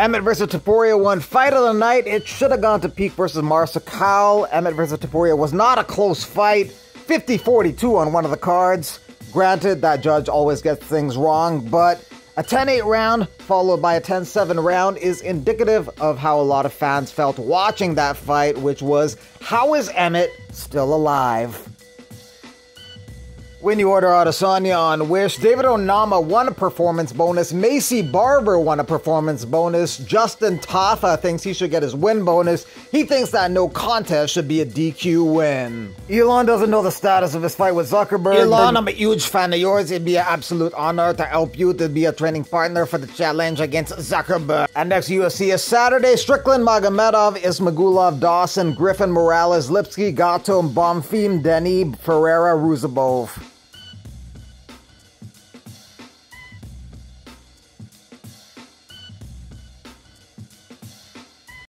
Emmett versus Topuria won fight of the night. It should have gone to Peak versus Marsukal. Emmett versus Topuria was not a close fight. 50-42 on one of the cards. Granted, that judge always gets things wrong, but a 10-8 round followed by a 10-7 round is indicative of how a lot of fans felt watching that fight, which was, how is Emmett still alive? When you order Adesanya on Wish, David Onama won a performance bonus. Maycee Barber won a performance bonus. Justin Tafa thinks he should get his win bonus. He thinks that no contest should be a DQ win. Elon doesn't know the status of his fight with Zuckerberg. Elon, I'm a huge fan of yours. It'd be an absolute honor to help you to be a training partner for the challenge against Zuckerberg. And next UFC is Saturday. Strickland, Magomedov, Ismagulov, Dawson, Griffin, Morales, Lipsky, Gato, Bonfim, Denny, Ferreira, Ruzabov.